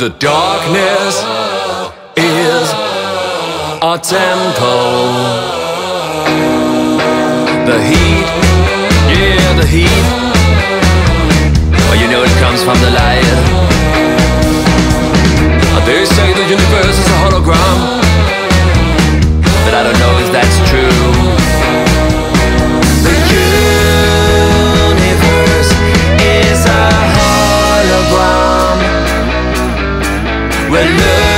The darkness is a temple. The heat, yeah, the heat. Well, you know it comes from the light. They say the universe is a hologram, Hallelujah.